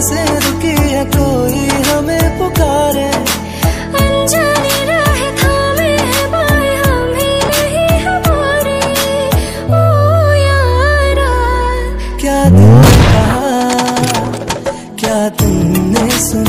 से रुकी है कोई हमें पुकारे। अनजानी राह थामे है हम ही नहीं हमारे। ओ यारा। क्या तुमने कहा क्या तुमने सुना?